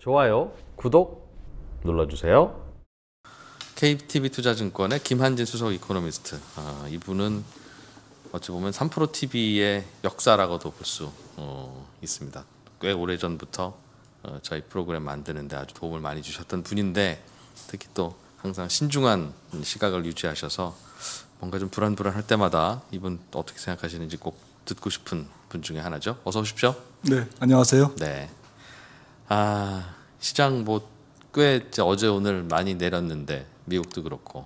좋아요, 구독 눌러주세요. KTB 투자증권의 김한진 수석 이코노미스트. 아, 이분은 어찌 보면 3프로 TV의 역사라고도 볼수 어, 있습니다. 꽤 오래 전부터 어, 저희 프로그램 만드는데 아주 도움을 많이 주셨던 분인데 특히 또 항상 신중한 시각을 유지하셔서 뭔가 좀 불안불안할 때마다 이분 어떻게 생각하시는지 꼭 듣고 싶은 분 중에 하나죠. 어서 오십시오. 네, 안녕하세요. 네. 아 시장 뭐꽤 어제 오늘 많이 내렸는데 미국도 그렇고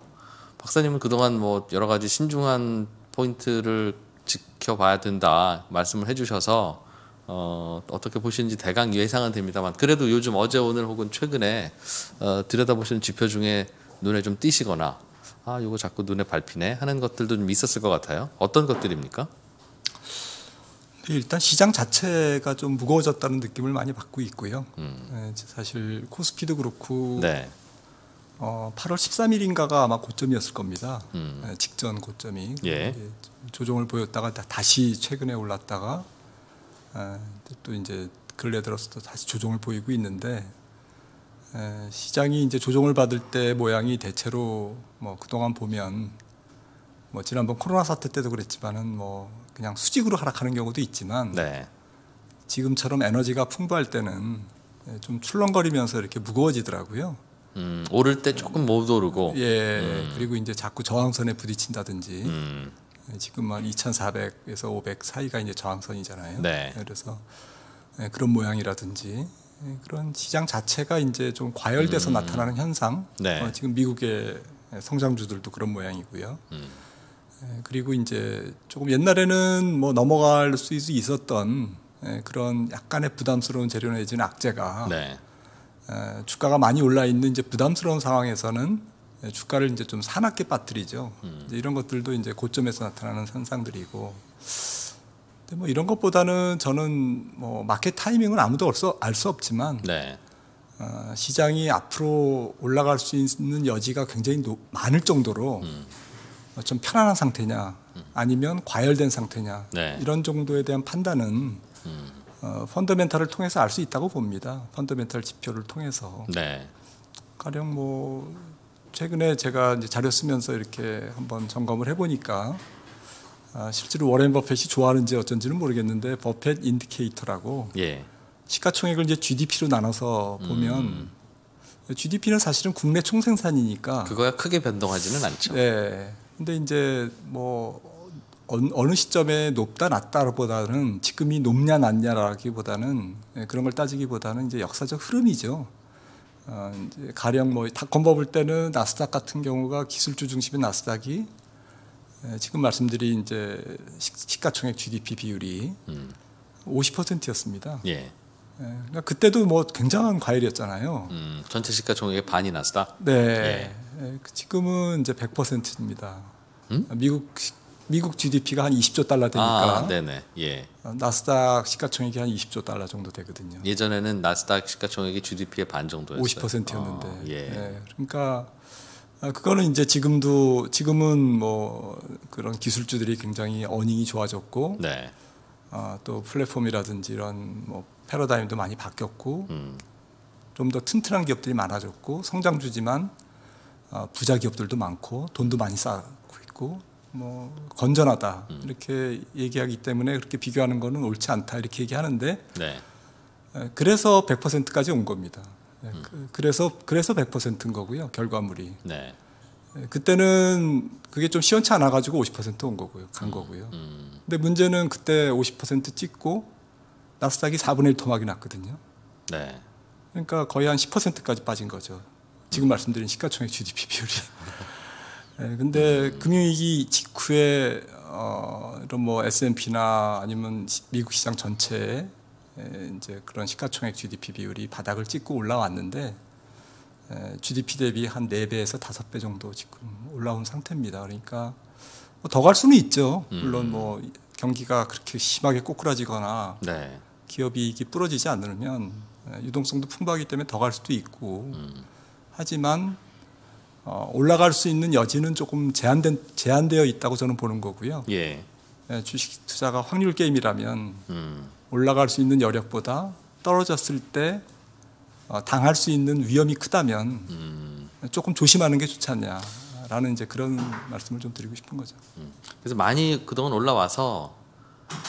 박사님은 그동안 뭐 여러 가지 신중한 포인트를 지켜봐야 된다 말씀을 해주셔서 어, 어떻게 보시는지 대강 예상은 됩니다만 그래도 요즘 어제 오늘 혹은 최근에 어, 들여다보시는 지표 중에 눈에 좀 띄시거나 아 이거 자꾸 눈에 밟히네 하는 것들도 좀 있었을 것 같아요. 어떤 것들입니까? 네, 일단 시장 자체가 좀 무거워졌다는 느낌을 많이 받고 있고요. 음. 네, 사실 코스피도 그렇고 네. 어, 8월 13일인가가 아마 고점이었을 겁니다. 음. 네, 직전 고점이 예. 조정을 보였다가 다- 다시 최근에 올랐다가 에, 또 이제 근래 들어서 또 다시 조정을 보이고 있는데 에, 시장이 이제 조정을 받을 때 모양이 대체로 뭐 그동안 보면 뭐 지난번 코로나 사태 때도 그랬지만은 뭐 그냥 수직으로 하락하는 경우도 있지만 네. 지금처럼 에너지가 풍부할 때는 예, 좀 출렁거리면서 이렇게 무거워지더라고요. 음, 오를 때 조금 못 오르고. 예. 그리고 이제 자꾸 저항선에 부딪힌다든지 음, 예, 지금 한 2,400에서 500 사이가 이제 저항선이잖아요. 네. 그래서 예, 그런 모양이라든지 예, 그런 시장 자체가 이제 좀 과열돼서 나타나는 현상. 음. 네. 어, 지금 미국의 성장주들도 그런 모양이고요. 음. 예, 그리고 이제 조금 옛날에는 뭐 넘어갈 수 있었던 예, 그런 약간의 부담스러운 재료 내지는 악재가 네. 에, 주가가 많이 올라 있는 이제 부담스러운 상황에서는 에, 주가를 이제 좀 사납게 빠뜨리죠. 이제 이런 것들도 이제 고점에서 나타나는 현상들이고. 근데 뭐 이런 것보다는 저는 뭐 마켓 타이밍은 아무도 알 수 없지만 네. 어, 시장이 앞으로 올라갈 수 있는 여지가 굉장히 높- 많을 정도로 어, 좀 편안한 상태냐 아니면 과열된 상태냐 네. 이런 정도에 대한 판단은 어, 펀더멘탈을 통해서 알 수 있다고 봅니다. 펀더멘탈 지표를 통해서 네. 가령 뭐 최근에 제가 이제 자료 쓰면서 이렇게 한번 점검을 해보니까 아, 실제로 워렌 버핏이 좋아하는지 어쩐지는 모르겠는데 버핏 indicator라고 예. 시가총액을 이제 GDP로 나눠서 보면 GDP는 사실은 국내 총생산이니까 그거야 크게 변동하지는 않죠. 네. 근데 이제 뭐 어느 시점에 높다 낮다보다는 지금이 높냐 낮냐라기보다는 예, 그런 걸 따지기보다는 이제 역사적 흐름이죠. 어, 이제 가령 뭐 닷컴 버블 때는 나스닥 같은 경우가 기술주 중심의 나스닥이 예, 지금 말씀드린 이제 시- 시가총액 GDP 비율이 음. 50%였습니다. 예. 그러니까 그때도 뭐 굉장한 과열이었잖아요. 음, 전체 시가총액의 반이 나스닥. 네. 예, 지금은 이제 100%입니다. 음? 미국 시- 미국 GDP가 한 20조 달러 되니까 아, 네네. 예. 어, 나스닥 시가총액이 한 20조 달러 정도 되거든요. 예전에는 나스닥 시가총액이 GDP의 반 정도였어요. 50%였는데. 어, 예. 그러니까 아, 그거는 이제 지금도 지금은 뭐 그런 기술주들이 굉장히 어닝이 좋아졌고 네. 아, 또 플랫폼이라든지 이런 뭐 패러다임도 많이 바뀌었고 음. 좀더 튼튼한 기업들이 많아졌고 성장주지만 어, 부자 기업들도 많고 돈도 많이 쌓고 있고 뭐 건전하다 이렇게 얘기하기 때문에 그렇게 비교하는 거는 옳지 않다 이렇게 얘기하는데 네. 에, 그래서 100%까지 온 겁니다. 예, 그- 그래서 그래서 100%인 거고요 결과물이 네. 에, 그때는 그게 좀 시원치 않아 가지고 50%온 거고요 간 거고요. 음. 근데 문제는 그때 50% 찍고 나스닥이 4분의 1 토막이 났거든요. 네. 그러니까 거의 한 10%까지 빠진 거죠. 지금 말씀드린 시가총액 GDP 비율이. 예, 근데 금융위기 직후에 어, 이런 뭐 S&P나 아니면 시- 미국 시장 전체에 에, 이제 그런 시가총액 GDP 비율이 바닥을 찍고 올라왔는데 에, GDP 대비 한 4배에서 5배 정도 지금 올라온 상태입니다. 그러니까 뭐 더갈 수는 있죠. 물론 뭐 경기가 그렇게 심하게 꼬꾸라지거나 네. 기업 이익이 부러지지 않으면 에, 유동성도 풍부하기 때문에 더 갈 수도 있고 하지만 어, 올라갈 수 있는 여지는 조금 제한된 제한되어 있다고 저는 보는 거고요. 예. 예, 주식 투자가 확률 게임이라면 음. 올라갈 수 있는 여력보다 떨어졌을 때 어, 당할 수 있는 위험이 크다면 음. 조금 조심하는 게 좋지 않냐라는 이제 그런 말씀을 좀 드리고 싶은 거죠. 그래서 많이 그동안 올라와서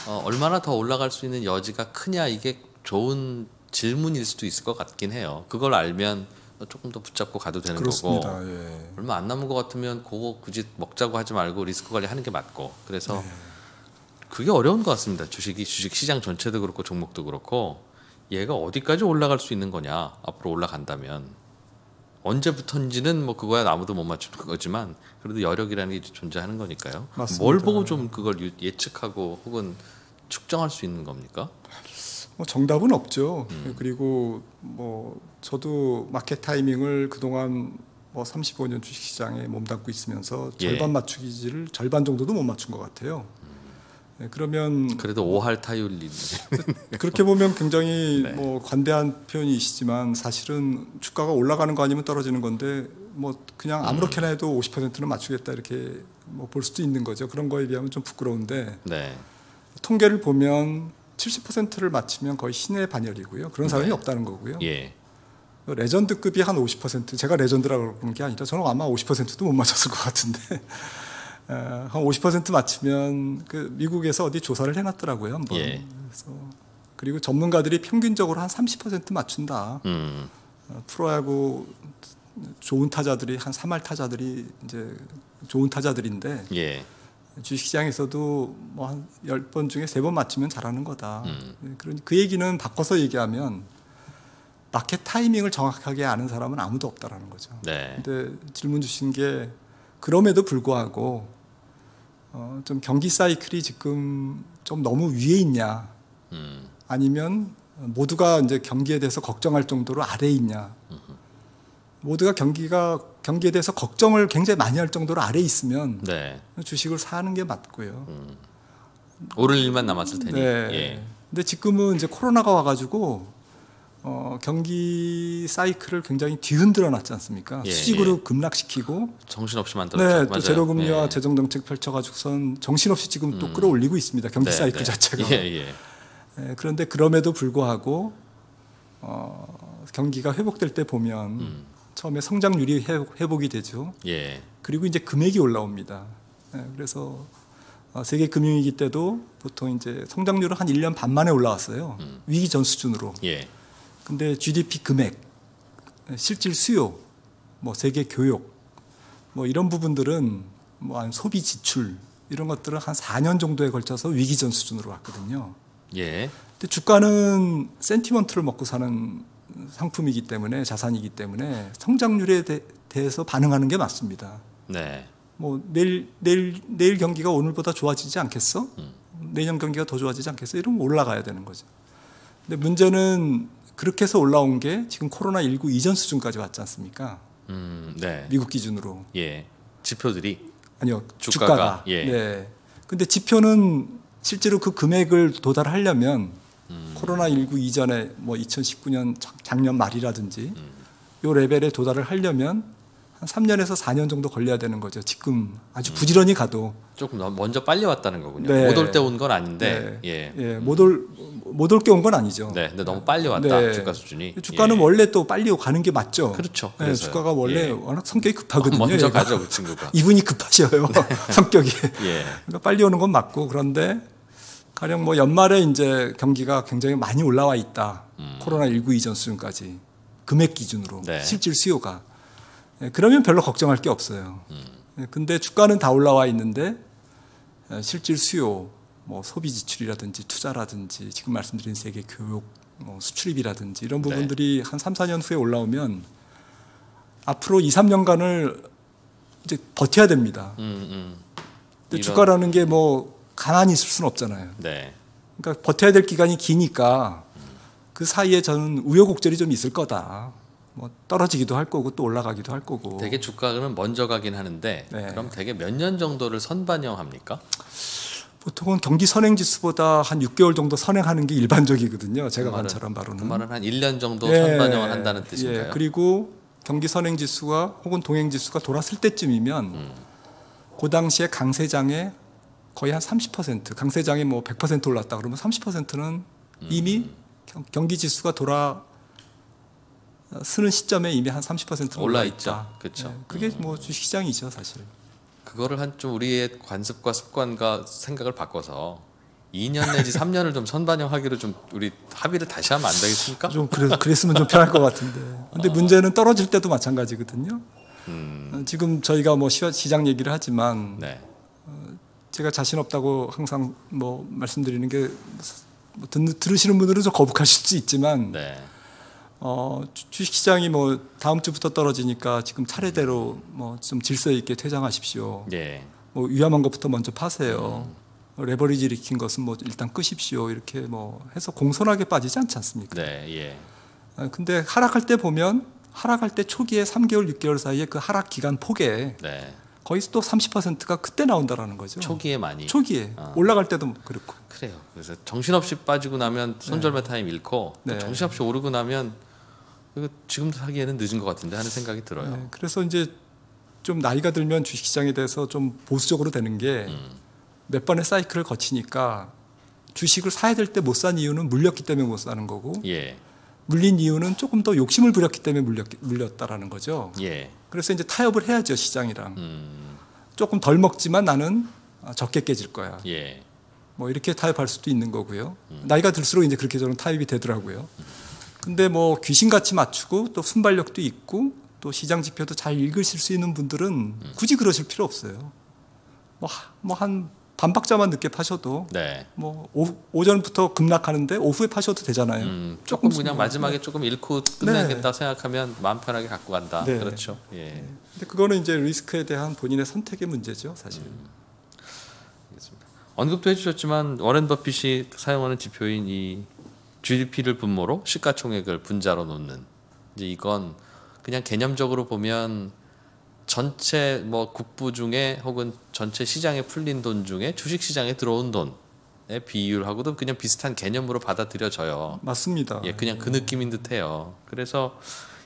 어, 얼마나 더 올라갈 수 있는 여지가 크냐 이게 좋은 질문일 수도 있을 것 같긴 해요. 그걸 알면 조금 더 붙잡고 가도 되는 그렇습니다. 거고 예. 얼마 안 남은 것 같으면 그거 굳이 먹자고 하지 말고 리스크 관리 하는 게 맞고 그래서 네. 그게 어려운 것 같습니다. 주식이 주식 시장 전체도 그렇고 종목도 그렇고 얘가 어디까지 올라갈 수 있는 거냐 앞으로 올라간다면 언제부터인지는 뭐 그거야 아무도 못 맞추는 거지만 그래도 여력이라는 게 존재하는 거니까요. 맞습니다. 뭘 보고 좀 그걸 유- 예측하고 혹은 측정할 수 있는 겁니까? 뭐 정답은 없죠. 음. 그리고 뭐 저도 마켓 타이밍을 그동안 뭐 35년 주식시장에 몸담고 있으면서 예. 절반 맞추기를 절반 정도도 못 맞춘 것 같아요. 네, 그러면 그래도 오할 타율이 그렇게 보면 굉장히 네. 뭐 관대한 표현이시지만 사실은 주가가 올라가는 거 아니면 떨어지는 건데 뭐 그냥 음. 아무렇게나 해도 50%는 맞추겠다 이렇게 뭐 볼 수도 있는 거죠. 그런 거에 비하면 좀 부끄러운데 네. 통계를 보면 70%를 맞추면 거의 신의 반열이고요. 그런 사람이 네. 없다는 거고요. 예. 레전드급이 한 50% 제가 레전드라고 그러는 게 아니라 저는 아마 50%도 못 맞췄을 것 같은데 어, 한50% 맞추면 그 미국에서 어디 조사를 해놨더라고요 한번 예. 그래서 그리고 전문가들이 평균적으로 한 30% 맞춘다 음. 어, 프로야구 좋은 타자들이 한 3할 타자들이 이제 좋은 타자들인데 예. 주식시장에서도 뭐한 10번 중에 3번 맞추면 잘하는 거다. 음. 네, 그런 그 얘기는 바꿔서 얘기하면 마켓 타이밍을 정확하게 아는 사람은 아무도 없다라는 거죠. 네. 근데 질문 주신 게 그럼에도 불구하고 어, 좀 경기 사이클이 지금 좀 너무 위에 있냐 음. 아니면 모두가 이제 경기에 대해서 걱정할 정도로 아래에 있냐 모두가 경기가 경기에 대해서 걱정을 굉장히 많이 할 정도로 아래에 있으면 네. 주식을 사는 게 맞고요. 오를 일만 남았을 테니. 네. 예. 근데 지금은 이제 코로나가 와가지고 어, 경기 사이클을 굉장히 뒤흔들어 놨지 않습니까? 예, 수직으로 급락시키고 정신없이 만들었죠. 네, 또 맞아요. 제로 금리와 예. 재정 정책 펼쳐가지고선 정신없이 지금 또 끌어올리고 있습니다. 경기 네, 사이클 네. 자체가. 예, 예. 예, 그런데 그럼에도 불구하고 어, 경기가 회복될 때 보면 음. 처음에 성장률이 회복, 회복이 되죠. 예. 그리고 이제 금액이 올라옵니다. 예, 그래서 어, 세계 금융위기 때도 보통 이제 성장률은 한 1년 반 만에 올라왔어요. 음. 위기 전 수준으로. 예. 근데 GDP 금액, 예, 실질 수요, 뭐 세계 교육, 뭐 이런 부분들은 뭐 한 소비 지출 이런 것들은 한 4년 정도에 걸쳐서 위기 전 수준으로 왔거든요. 예. 근데 주가는 센티먼트를 먹고 사는 상품이기 때문에 자산이기 때문에 성장률에 대, 해서 반응하는 게 맞습니다. 네. 뭐 내일 내일 내일 경기가 오늘보다 좋아지지 않겠어? 음. 내년 경기가 더 좋아지지 않겠어? 이러면 올라가야 되는 거죠. 근데 문제는 그렇게 해서 올라온 게 지금 코로나 19 이전 수준까지 왔지 않습니까? 음, 네. 미국 기준으로 예. 지표들이 아니요 주가가, 주가가, 예. 네. 근데 지표는 실제로 그 금액을 도달하려면 음. 코로나 19 이전에 뭐 2019년 작- 작년 말이라든지 음. 요 레벨에 도달을 하려면 한 3년에서 4년 정도 걸려야 되는 거죠. 지금 아주 음. 부지런히 가도 조금 더 먼저 빨리 왔다는 거군요. 네. 못올 때 온 건 아닌데. 네. 예. 예, 못올못 올 게 온 건 아니죠. 네. 근데 너무 빨리 왔다. 네. 주가 수준이. 주가는 예. 원래 또 빨리 가는 게 맞죠. 그렇죠. 네. 주가가 원래 예. 워낙 성격이 급하거든요. 먼저 얘가. 가죠, 그 친구가. 이분이 급하셔요. 성격이. 예. 그러니까 빨리 오는 건 맞고 그런데 가령 뭐 연말에 이제 경기가 굉장히 많이 올라와 있다. 코로나 19 이전 수준까지 금액 기준으로 음. 네. 실질 수요가 예, 그러면 별로 걱정할 게 없어요. 음. 예, 근데 주가는 다 올라와 있는데 예, 실질 수요, 뭐 소비 지출이라든지 투자라든지 지금 말씀드린 세계 교육, 뭐 수출입이라든지 이런 네. 부분들이 한 3, 4년 후에 올라오면 앞으로 2, 3년간을 이제 버텨야 됩니다. 음, 음. 근데 이런- 주가라는 게뭐 가만히 있을 수는 없잖아요. 네. 그러니까 버텨야 될 기간이 기니까 그 사이에 저는 우여곡절이 좀 있을 거다. 뭐 떨어지기도 할 거고 또 올라가기도 할 거고. 되게 주가는 먼저 가긴 하는데 네. 그럼 되게 몇 년 정도를 선반영합니까? 보통은 경기 선행 지수보다 한 6개월 정도 선행하는 게 일반적이거든요. 제가 그 관찰한 바로는. 그 말은 한 1년 정도 예, 선반영을 한다는 뜻인가요? 예, 그리고 경기 선행 지수가 혹은 동행 지수가 돌았을 때쯤이면 음. 그 당시에 강세장에 거의 한 30% 강세장에 뭐100% 올랐다 그러면 30%는 음. 이미 경, 경기 지수가 돌아 어, 쓰는 시점에 이미 한 30% 올라. 있다. 그쵸. 예, 그게 뭐 주식 시장이죠, 사실. 그거를 한 좀 우리의 관습과 습관과 생각을 바꿔서 2년 내지 3년을 좀 선반영하기로 좀 우리 합의를 다시 하면 안 되겠습니까? 좀 그래, 그랬으면 좀 편할 것 같은데. 근데 문제는 떨어질 때도 마찬가지거든요. 음, 어, 지금 저희가 뭐 시- 시장 얘기를 하지만 네, 제가 자신 없다고 항상 뭐 말씀드리는 게 뭐, 듣, 들으시는 분들은 좀 거북하실 수 있지만 네, 어, 주- 주식시장이 뭐 다음 주부터 떨어지니까 지금 차례대로 뭐 좀 질서 있게 퇴장하십시오. 예, 뭐 위험한 것부터 먼저 파세요. 레버리지 일으킨 것은 뭐 일단 끄십시오. 이렇게 뭐 해서 공손하게 빠지지 않지 않습니까? 네, 예, 아, 근데 하락할 때 보면 하락할 때 초기에 3개월, 6개월 사이에 그 하락 기간 폭에 네. 거의 또 30%가 그때 나온다라는 거죠. 초기에 많이 초기에 아. 올라갈 때도 그렇고. 그래요. 그래서 정신없이 빠지고 나면 손절매 타임 잃고 또 네. 정신없이 오르고 나면 이거 지금 사기에는 늦은 것 같은데 하는 생각이 들어요. 네, 그래서 이제 좀 나이가 들면 주식시장에 대해서 좀 보수적으로 되는 게몇 음. 번의 사이클을 거치니까 주식을 사야 될 때 못 산 이유는 물렸기 때문에 못 사는 거고 예, 물린 이유는 조금 더 욕심을 부렸기 때문에 물렸, 물렸다라는 거죠. 예, 그래서 이제 타협을 해야죠 시장이랑 음, 조금 덜 먹지만 나는 아, 적게 깨질 거야. 예, 뭐 이렇게 타협할 수도 있는 거고요. 나이가 들수록 이제 그렇게 저는 타협이 되더라고요. 근데 뭐 귀신같이 맞추고 또 순발력도 있고 또 시장 지표도 잘 읽으실 수 있는 분들은 굳이 그러실 필요 없어요. 뭐한 반박자만 늦게 파셔도 네. 뭐 오, 오전부터 급락하는데 오후에 파셔도 되잖아요. 음, 조금 조금 그냥 뭐, 마지막에 조금 잃고 끝내겠다 생각하면 마음 편하게 갖고 간다. 네. 그렇죠. 예. 근데 그거는 이제 리스크에 대한 본인의 선택의 문제죠, 사실. 언급도 해주셨지만 워렌 버핏이 사용하는 지표인 이 GDP를 분모로 시가총액을 분자로 놓는 이제 이건 그냥 개념적으로 보면 전체 뭐 국부 중에 혹은 전체 시장에 풀린 돈 중에 주식 시장에 들어온 돈의 비율하고도 그냥 비슷한 개념으로 받아들여져요. 맞습니다. 예, 그냥 그 느낌인 듯해요. 그래서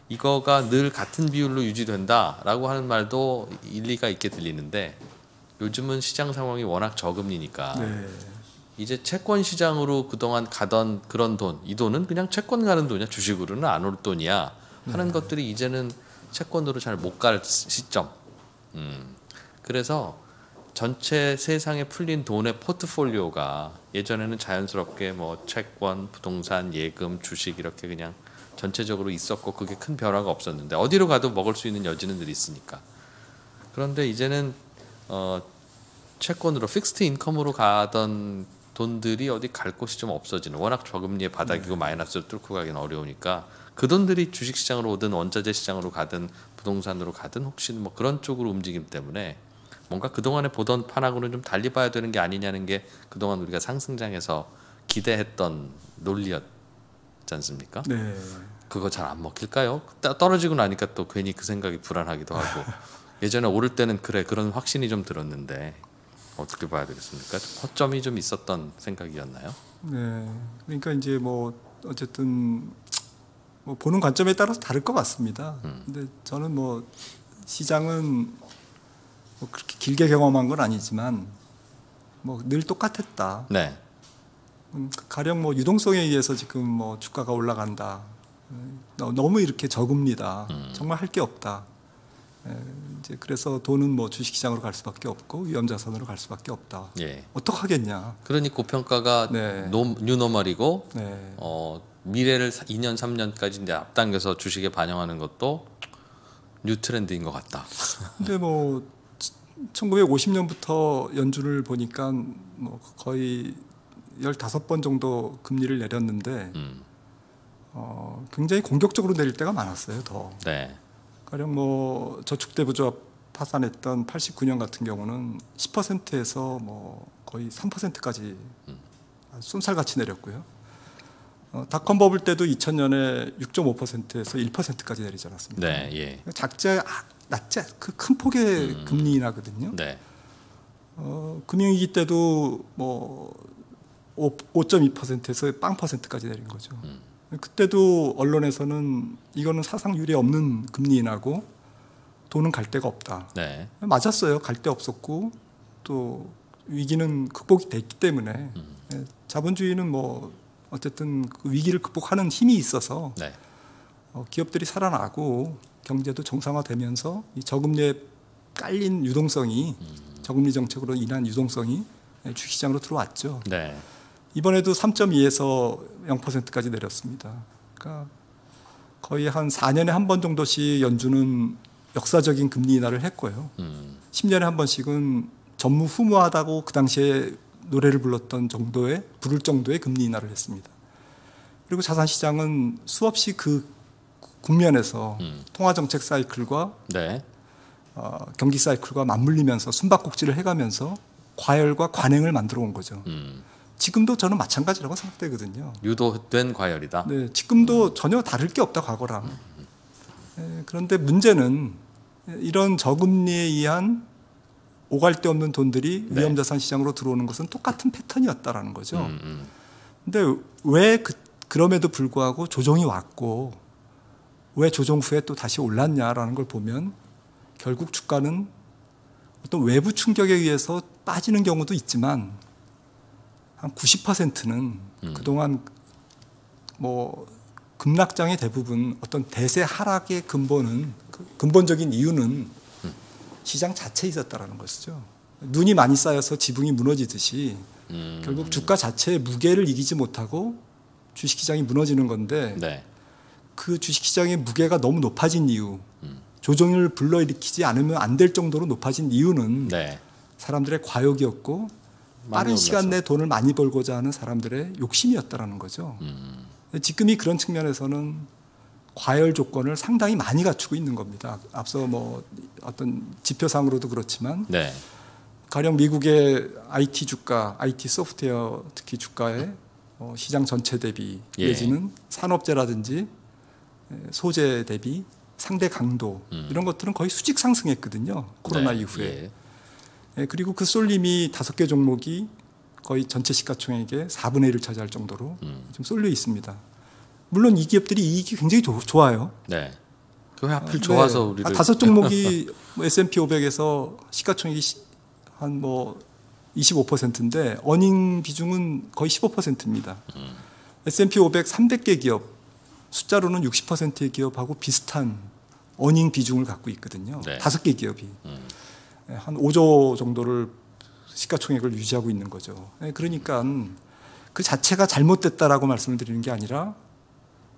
이거가 늘 같은 비율로 유지된다라고 하는 말도 일리가 있게 들리는데 요즘은 시장 상황이 워낙 저금리니까 네. 이제 채권 시장으로 그동안 가던 그런 돈, 이 돈은 그냥 채권 가는 돈이야. 주식으로는 안 올 돈이야. 하는 것들이 이제는 채권으로 잘 못 갈 시점. 음. 그래서 전체 세상에 풀린 돈의 포트폴리오가 예전에는 자연스럽게 뭐 채권, 부동산, 예금, 주식 이렇게 그냥 전체적으로 있었고 그게 큰 변화가 없었는데 어디로 가도 먹을 수 있는 여지는 늘 있으니까. 그런데 이제는 어 채권으로 fixed income으로 가던 돈들이 어디 갈 곳이 좀 없어지는 워낙 저금리의 바닥이고 마이너스를 뚫고 가기는 어려우니까 그 돈들이 주식 시장으로 오든 원자재 시장으로 가든 부동산으로 가든 혹시 뭐 그런 쪽으로 움직이기 때문에 뭔가 그동안에 보던 판하고는 좀 달리 봐야 되는 게 아니냐는 게 그동안 우리가 상승장에서 기대했던 논리였지 않습니까? 네. 그거 잘 안 먹힐까요? 따- 떨어지고 나니까 또 괜히 그 생각이 불안하기도 하고 예전에 오를 때는 그래 그런 확신이 좀 들었는데 어떻게 봐야 되겠습니까? 허점이 좀 있었던 생각이었나요? 네. 그러니까 이제 뭐 어쨌든 뭐 보는 관점에 따라서 다를 것 같습니다. 근데 저는 뭐 시장은 뭐 그렇게 길게 경험한 건 아니지만 뭐 늘 똑같았다. 네, 음, 가령 뭐 유동성에 의해서 지금 뭐 주가가 올라간다. 음, 너- 너무 이렇게 저금리다. 정말 할 게 없다. 에, 이제 그래서 돈은 뭐 주식시장으로 갈 수밖에 없고 위험자산으로 갈 수밖에 없다. 예. 어떡하겠냐. 그러니 고평가가 네. 노, new normal이고 네. 어, 미래를 2년 3년까지 이제 앞당겨서 주식에 반영하는 것도 new trend인 것 같다. 근데 뭐 1950년부터 연준을 보니까 뭐 거의 15번 정도 금리를 내렸는데 음, 어, 굉장히 공격적으로 내릴 때가 많았어요. 더. 네, 가령 뭐 저축대부조합 파산했던 89년 같은 경우는 10%에서 뭐 거의 3%까지 쏜살같이 내렸고요. 어, 닷컴 버블 때도 2000년에 6.5%에서 1%까지 내리지 않았습니까? 네, 예, 작자 아, 낮자 그큰 폭의 금리 인하거든요. 네, 어, 금융위기 때도 뭐 5, 5.2%에서 빵 퍼센트까지 내린 거죠. 그때도 언론에서는 이거는 사상 유례 없는 금리 인하고 돈은 갈 데가 없다. 네, 맞았어요. 갈 데 없었고 또 위기는 극복이 됐기 때문에 예, 자본주의는 뭐 어쨌든 그 위기를 극복하는 힘이 있어서 네, 어, 기업들이 살아나고 경제도 정상화되면서 이 저금리에 깔린 유동성이 저금리 정책으로 인한 유동성이 주식시장으로 들어왔죠. 네. 이번에도 3.2에서 0%까지 내렸습니다. 그러니까 거의 한 4년에 한 번 정도씩 연준은 역사적인 금리 인하를 했고요. 음. 10년에 한 번씩은 전무후무하다고 그 당시에 노래를 불렀던 정도의 부를 정도의 금리 인하를 했습니다. 그리고 자산 시장은 수없이 그 국면에서 음. 통화 정책 사이클과 네. 어, 경기 사이클과 맞물리면서 숨바꼭질을 해가면서 과열과 관행을 만들어 온 거죠. 음. 지금도 저는 마찬가지라고 생각되거든요. 유도된 과열이다. 네, 지금도 전혀 다를 게 없다 과거랑. 예, 그런데 문제는 이런 저금리에 의한 오갈 데 없는 돈들이 네. 위험자산 시장으로 들어오는 것은 똑같은 패턴이었다라는 거죠. 음, 음. 근데 왜 그, 그럼에도 불구하고 조정이 왔고 왜 조정 후에 또 다시 올랐냐라는 걸 보면 결국 주가는 어떤 외부 충격에 의해서 빠지는 경우도 있지만 한 90%는 음. 그동안 뭐 급락장의 대부분 어떤 대세 하락의 근본은 그 근본적인 이유는 시장 자체에 있었다라는 것이죠. 눈이 많이 쌓여서 지붕이 무너지듯이 음. 결국 주가 자체의 무게를 이기지 못하고 주식시장이 무너지는 건데 네. 그 주식시장의 무게가 너무 높아진 이유, 음. 조정을 불러일으키지 않으면 안 될 정도로 높아진 이유는 네. 사람들의 과욕이었고 빠른 시간. 내에 돈을 많이 벌고자 하는 사람들의 욕심이었다라는 거죠. 음. 지금이 그런 측면에서는 과열 조건을 상당히 많이 갖추고 있는 겁니다. 앞서 뭐 어떤 지표상으로도 그렇지만 네. 가령 미국의 IT 주가, IT 소프트웨어 특히 주가의 어, 시장 전체 대비 예. 내지는 산업재라든지 에, 소재 대비 상대 강도 음. 이런 것들은 거의 수직 상승했거든요. 코로나 네. 이후에. 예. 예, 그리고 그 쏠림이 다섯 개 종목이 거의 전체 시가총액의 4분의 1을 차지할 정도로 음. 좀 쏠려 있습니다. 물론 이 기업들이 이익이 굉장히 조- 좋아요. 네. 그왜 하필 네. 좋아서 우리를 아, 다섯 종목이 뭐 S&P 500에서 시가총액이 한 뭐 25%인데 어닝 비중은 거의 15%입니다. 음. S&P 500 300개 기업 숫자로는 60%의 기업하고 비슷한 어닝 비중을 갖고 있거든요. 네. 다섯 개 기업이 음. 예, 한 5조 정도를 시가총액을 유지하고 있는 거죠. 예, 그러니까 그 자체가 잘못됐다라고 말씀을 드리는 게 아니라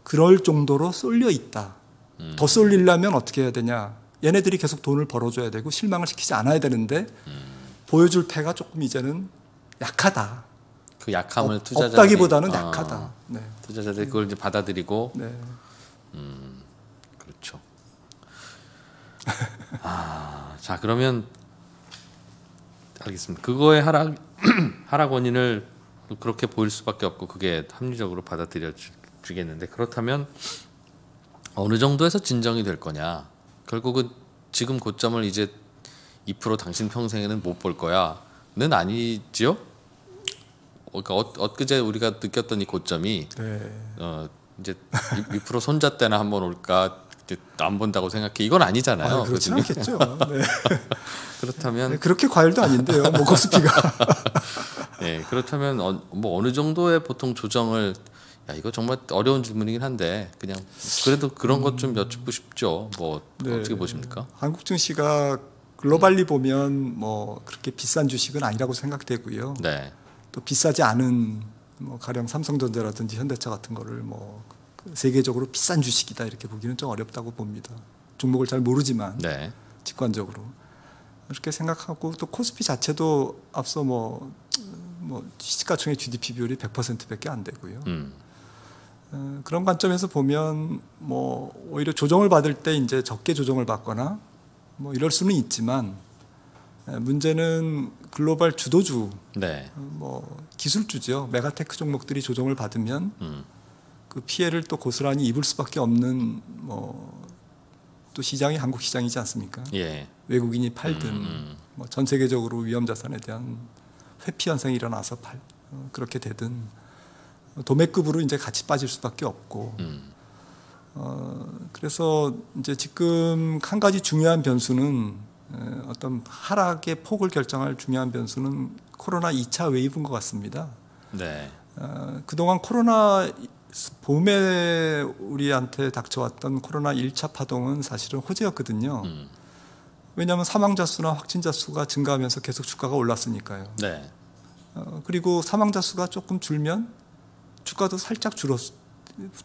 그럴 정도로 쏠려 있다. 음. 더 쏠리려면 어떻게 해야 되냐? 얘네들이 계속 돈을 벌어줘야 되고 실망을 시키지 않아야 되는데 음. 보여줄 패가 조금 이제는 약하다. 그 약함을 없- 투자자들이 없다기보다는 아, 약하다. 네. 투자자들이 그걸 이제 받아들이고 네. 그렇죠. 아, 자 그러면 알겠습니다. 그거의 하락 하락 원인을 그렇게 보일 수밖에 없고 그게 합리적으로 받아들여 주- 주겠는데 그렇다면 어느 정도에서 진정이 될 거냐? 결국은 지금 고점을 이제 2% 당신 평생에는 못 볼 거야는 아니지요? 그러니까 어, 엊그제 우리가 느꼈던 이 고점이 네. 어 이제 2% 손자 때나 한번 올까 안 본다고 생각해 이건 아니잖아요. 아, 그죠? 않겠죠. 네. 그렇다면 네, 그렇게 과열도 아닌데요. 뭐 코스피가. 예 그렇다면 어, 뭐 어느 정도의 보통 조정을 야 이거 정말 어려운 질문이긴 한데 그냥 그래도 그런 것좀 여쭙고 싶죠. 뭐 네. 어떻게 보십니까? 한국 증시가 글로벌리 보면 뭐 그렇게 비싼 주식은 아니라고 생각되고요. 네, 또 비싸지 않은 뭐 가령 삼성전자라든지 현대차 같은 거를 뭐 세계적으로 비싼 주식이다 이렇게 보기는 좀 어렵다고 봅니다. 종목을 잘 모르지만 네, 직관적으로 그렇게 생각하고 또 코스피 자체도 앞서 뭐, 뭐 시가총액 GDP 비율이 100%밖에 안 되고요. 음, 어, 그런 관점에서 보면 뭐 오히려 조정을 받을 때 이제 적게 조정을 받거나 뭐 이럴 수는 있지만 에, 문제는 글로벌 주도주 네, 어, 뭐 기술주죠. mega tech 종목들이 조정을 받으면 음, 그 피해를 또 고스란히 입을 수밖에 없는 뭐 또 시장이 한국 시장이지 않습니까? 예, 외국인이 팔든 음, 뭐전 세계적으로 위험 자산에 대한 회피 현상이 일어나서 팔 어, 그렇게 되든 도매급으로 이제 같이 빠질 수밖에 없고 음, 어, 그래서 이제 지금 한 가지 중요한 변수는 에, 어떤 하락의 폭을 결정할 중요한 변수는 코로나 2차 웨이브인 것 같습니다. 네, 어, 그동안 코로나 봄에 우리한테 닥쳐왔던 코로나 1차 파동은 사실은 호재였거든요. 음. 왜냐하면 사망자 수나 확진자 수가 증가하면서 계속 주가가 올랐으니까요. 네. 어, 그리고 사망자 수가 조금 줄면 주가도 살짝 줄었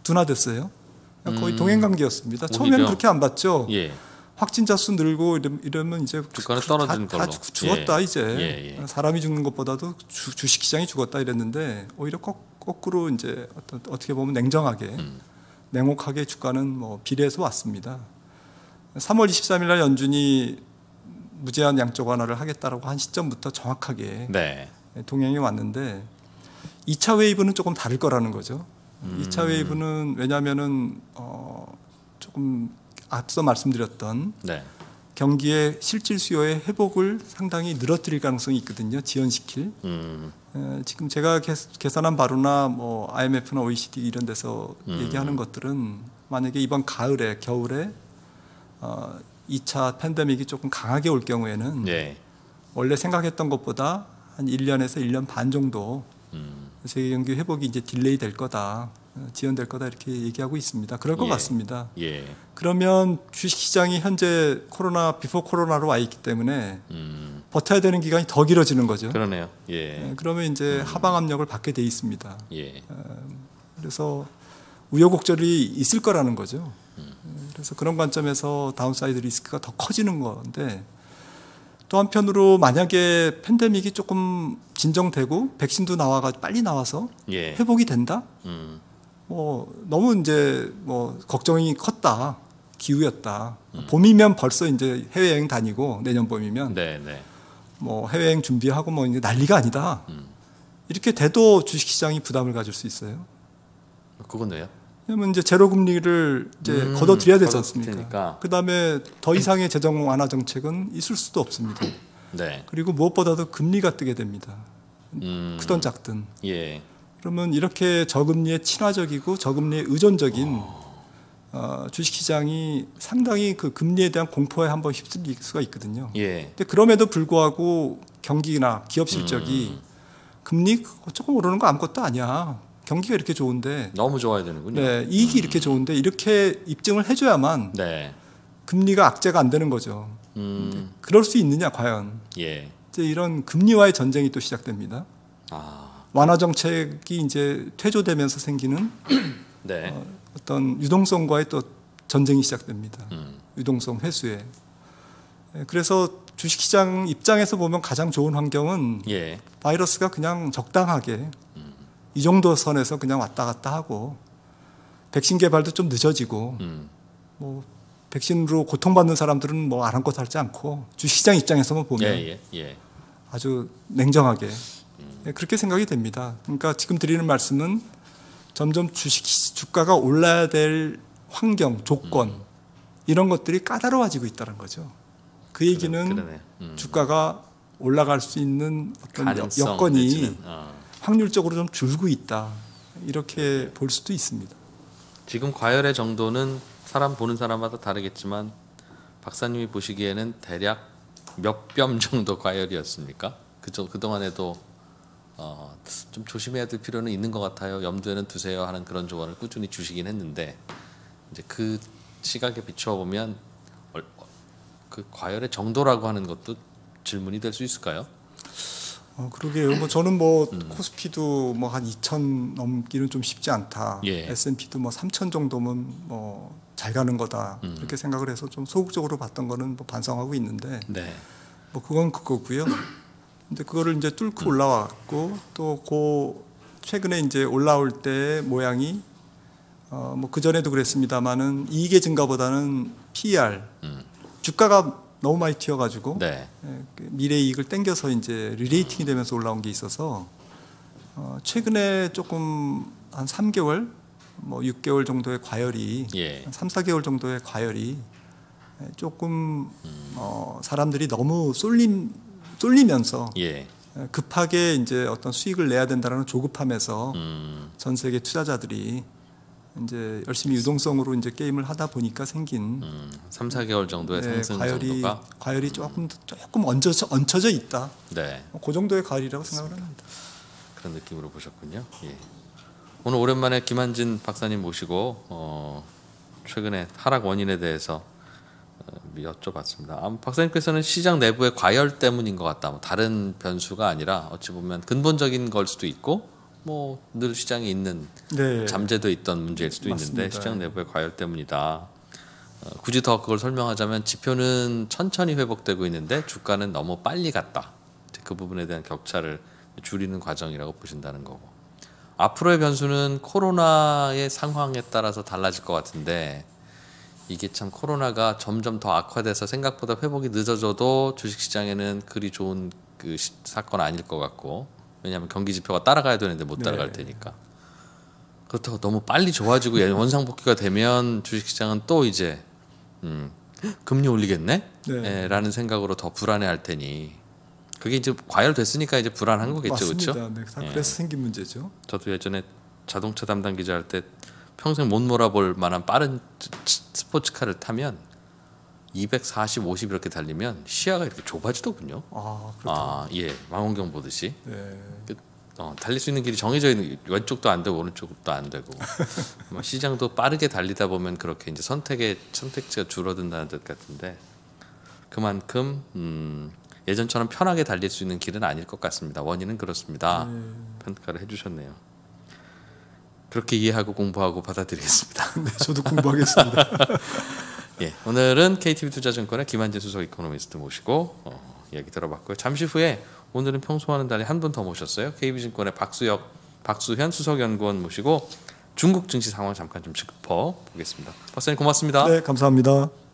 둔화됐어요. 거의 음. 동행관계였습니다. 처음에는 오히려. 그렇게 안 봤죠. 예. 확진자 수 늘고 이러- 이러면 이제 주가는 다- 떨어지는 다, 걸로. 죽- 죽었다 예. 이제 예, 예. 사람이 죽는 것보다도 주, 주식 시장이 죽었다 이랬는데 오히려 거, 거꾸로 이제 어떤 어떻게 보면 냉정하게 음. 냉혹하게 주가는 뭐 비례해서 왔습니다. 3월 23일 날 연준이 무제한 양적 완화를 하겠다라고 한 시점부터 정확하게 네. 동행이 왔는데 2차 웨이브는 조금 다를 거라는 거죠. 음. 2차 웨이브는 왜냐하면은 어 조금 앞서 말씀드렸던 네. 경기의 실질 수요의 회복을 상당히 늘어뜨릴 가능성이 있거든요. 지연시킬. 음. 에, 지금 제가 계, 계산한 바로나 뭐 IMF나 OECD 이런 데서 음. 얘기하는 것들은 만약에 이번 가을에 겨울에 어, 2차 팬데믹이 조금 강하게 올 경우에는 예. 원래 생각했던 것보다 한 1년에서 1년 반 정도 음. 세계 경기 회복이 이제 delay 될 거다. 어, 지연될 거다 이렇게 얘기하고 있습니다. 그럴 것 예. 같습니다. 예. 그러면 주식 시장이 현재 코로나 before 코로나로 와 있기 때문에 음. 버텨야 되는 기간이 더 길어지는 거죠. 그러네요. 예. 예, 그러면 이제 하방 압력을 받게 돼 있습니다. 예. 그래서 우여곡절이 있을 거라는 거죠. 예, 그래서 그런 관점에서 downside risk가 더 커지는 건데 또 한편으로 만약에 팬데믹이 조금 진정되고 백신도 나와가 빨리 나와서 예. 회복이 된다? 음. 뭐 너무 이제 뭐 걱정이 컸다. 기우였다. 봄이면 벌써 이제 해외여행 다니고 내년 봄이면 네, 네. 뭐 해외여행 준비하고 뭐 이제 난리가 아니다. 음. 이렇게 돼도 주식시장이 부담을 가질 수 있어요. 그건 왜요? 왜냐면 이제 제로 금리를 이제 음, 걷어들여야 되지 않습니까? 그다음에 더 이상의 재정 완화 정책은 있을 수도 없습니다. 네. 그리고 무엇보다도 금리가 뜨게 됩니다. 음. 크던 작든. 예. 그러면 이렇게 저금리에 친화적이고 저금리에 의존적인 어, 주식시장이 상당히 그 금리에 대한 공포에 한번 휩쓸릴 수가 있거든요. 예. 근데 그럼에도 불구하고 경기나 기업 실적이 음. 금리 조금 오르는 거 아무것도 아니야. 경기가 이렇게 좋은데, 너무 좋아야 되는군요. 네, 이익이 이렇게 좋은데 이렇게 입증을 해줘야만 네. 금리가 악재가 안 되는 거죠. 음. 그럴 수 있느냐 과연? 예. 이제 이런 금리와의 전쟁이 또 시작됩니다. 아. 완화 정책이 이제 퇴조되면서 생기는 네. 어 떤 유동성과의 또 전쟁이 시작됩니다. 음. 유동성 회수에. 예, 그래서 주식시장 입장에서 보면 가장 좋은 환경은 예. 바이러스가 그냥 적당하게 이 정도 선에서 그냥 왔다 갔다 하고 백신 개발도 좀 늦어지고 음. 뭐 백신으로 고통받는 사람들은 뭐 아랑곳 하지 않고 주식시장 입장에서만 예, 보면 예. 예. 아주 냉정하게 예, 그렇게 생각이 됩니다. 그러니까 지금 드리는 말씀은 점점 주식 시- 주가가 올라야 될 환경 조건 이런 것들이 까다로워지고 있다는 거죠. 그 얘기는 그러네. 음. 주가가 올라갈 수 있는 어떤 여- 가능성 여건이 어. 확률적으로 좀 줄고 있다 이렇게 볼 수도 있습니다. 지금 과열의 정도는 사람 보는 사람마다 다르겠지만 박사님이 보시기에는 대략 몇 뼘 정도 과열이었습니까? 그저 그 동안에도 어, 좀 조심해야 될 필요는 있는 것 같아요. 염두에는 두세요 하는 그런 조언을 꾸준히 주시긴 했는데 이제 그 시각에 비추어 보면 얼- 그 과열의 정도라고 하는 것도 질문이 될 수 있을까요? 어, 그러게요. 뭐 저는 뭐 음. 코스피도 뭐 한 2천 넘기는 좀 쉽지 않다. 예. S&P도 뭐 3천 정도면 뭐 잘 가는 거다. 음. 이렇게 생각을 해서 좀 소극적으로 봤던 거는 뭐 반성하고 있는데 네. 뭐 그건 그거고요. 근데 그거를 이제 뚫고 음. 올라왔고 또그 최근에 이제 올라올 때 모양이 어뭐 그 전에도 그랬습니다만은 이익의 증가보다는 PER 음. 주가가 너무 많이 튀어가지고 네. 예, 그 미래 이익을 땡겨서 이제 리레이팅이 되면서 올라온 게 있어서 어, 최근에 조금 한 3개월 뭐 6개월 정도의 과열이 예. 한 3, 4개월 정도의 과열이 예, 조금 어, 사람들이 너무 쏠림 쏠리면서 예. 예, 급하게 이제 어떤 수익을 내야 된다는 조급함에서 음. 전 세계 투자자들이 이제 열심히 유동성으로 이제 게임을 하다 보니까 생긴 음. 3, 4개월 정도의 네, 상승 과열이 정도가 과열이 조금 조금 얹혀져 얹혀져 있다. 네. 그 정도의 과열이라고 생각을 합니다. 그런 느낌으로 보셨군요. 예. 오늘 오랜만에 김한진 박사님 모시고 어, 최근에 하락 원인에 대해서 어, 여쭤봤습니다. 아, 박사님께서는 시장 내부의 과열 때문인 것 같다. 뭐 다른 변수가 아니라 어찌 보면 근본적인 걸 수도 있고 뭐 늘 시장에 있는 네. 잠재도 있던 문제일 수도 있는데 맞습니다. 시장 내부의 과열 때문이다. 어, 굳이 더 그걸 설명하자면 지표는 천천히 회복되고 있는데 주가는 너무 빨리 갔다. 그 부분에 대한 격차를 줄이는 과정이라고 보신다는 거고. 앞으로의 변수는 코로나의 상황에 따라서 달라질 것 같은데 이게 참 코로나가 점점 더 악화돼서 생각보다 회복이 늦어져도 주식시장에는 그리 좋은 그 시- 사건 아닐 것 같고 왜냐하면 경기 지표가 따라가야 되는데 못 따라갈 네. 테니까 그렇다고 너무 빨리 좋아지고 얘 원상복귀가 되면 주식시장은 또 이제 음, 금리 올리겠네? 네. 예, 라는 생각으로 더 불안해할 테니 그게 이제 과열됐으니까 이제 불안한 거겠죠. 그렇죠? 네, 다 예. 그래서 생긴 문제죠. 저도 예전에 자동차 담당 기자 할 때 평생 못 몰아볼 만한 빠른 스포츠카를 타면 240, 50 이렇게 달리면 시야가 이렇게 좁아지더군요. 아, 그렇다. 아, 예, 망원경 보듯이 네. 어, 달릴 수 있는 길이 정해져 있는 왼쪽도 안 되고 오른쪽도 안 되고 뭐 시장도 빠르게 달리다 보면 그렇게 이제 선택의 선택지가 줄어든다는 뜻 같은데 그만큼 음, 예전처럼 편하게 달릴 수 있는 길은 아닐 것 같습니다. 원인은 그렇습니다. 네. 평가를 해주셨네요. 그렇게 이해하고 공부하고 받아들이겠습니다. 네, 저도 공부하겠습니다. 예, 오늘은 KTB 투자증권의 김한진 수석 이코노미스트 모시고 어, 이야기 들어봤고요. 잠시 후에 오늘은 평소와는 달리 한 분 더 모셨어요. KB증권의 박수혁, 박수현 수석연구원 모시고 중국 증시 상황 잠깐 좀 짚어 보겠습니다. 박사님 고맙습니다. 네, 감사합니다.